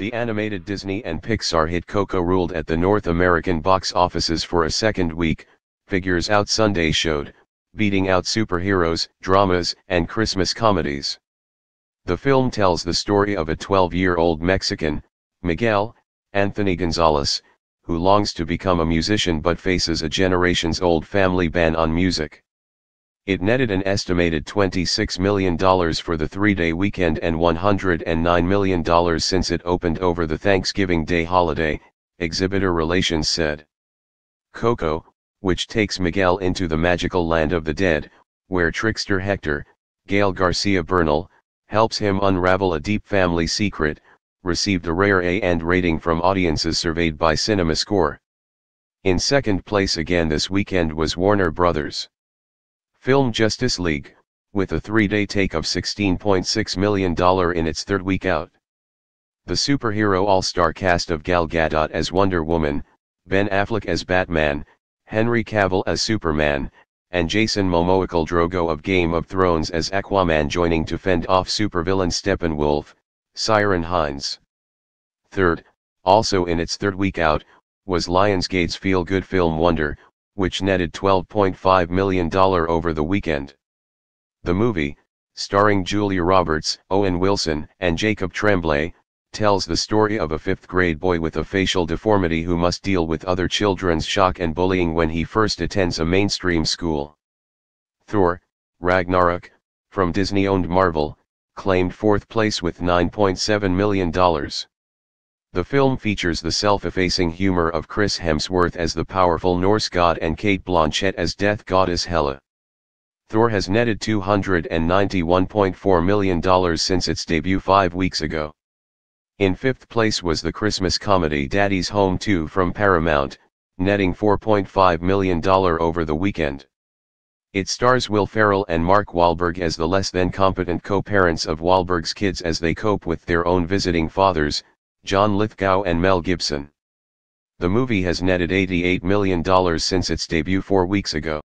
The animated Disney and Pixar hit Coco ruled at the North American box offices for a second week, figures out Sunday showed, beating out superheroes, dramas, and Christmas comedies. The film tells the story of a 12-year-old Mexican, Miguel, Anthony Gonzalez, who longs to become a musician but faces a generations-old family ban on music. It netted an estimated $26 million for the three-day weekend and $109 million since it opened over the Thanksgiving Day holiday, exhibitor relations said. Coco, which takes Miguel into the magical land of the dead, where trickster Hector, Gael Garcia Bernal, helps him unravel a deep family secret, received a rare A and rating from audiences surveyed by CinemaScore. In second place again this weekend was Warner Brothers. Film Justice League, with a three-day take of $16.6 million in its third week out. The superhero all-star cast of Gal Gadot as Wonder Woman, Ben Affleck as Batman, Henry Cavill as Superman, and Jason Momoa Drogo of Game of Thrones as Aquaman joining to fend off supervillain Steppenwolf, Ciarán Hinds. Third, also in its third week out, was Lionsgate's feel-good film Wonder, which netted $12.5 million over the weekend. The movie, starring Julia Roberts, Owen Wilson, and Jacob Tremblay, tells the story of a fifth grade boy with a facial deformity who must deal with other children's shock and bullying when he first attends a mainstream school. Thor, Ragnarok, from Disney owned Marvel, claimed fourth place with $9.7 million. The film features the self-effacing humor of Chris Hemsworth as the powerful Norse god and Cate Blanchett as death goddess Hela. Thor has netted $291.4 million since its debut five weeks ago. In fifth place was the Christmas comedy Daddy's Home 2 from Paramount, netting $4.5 million over the weekend. It stars Will Ferrell and Mark Wahlberg as the less than competent co-parents of Wahlberg's kids as they cope with their own visiting fathers, John Lithgow and Mel Gibson. The movie has netted $88 million since its debut four weeks ago.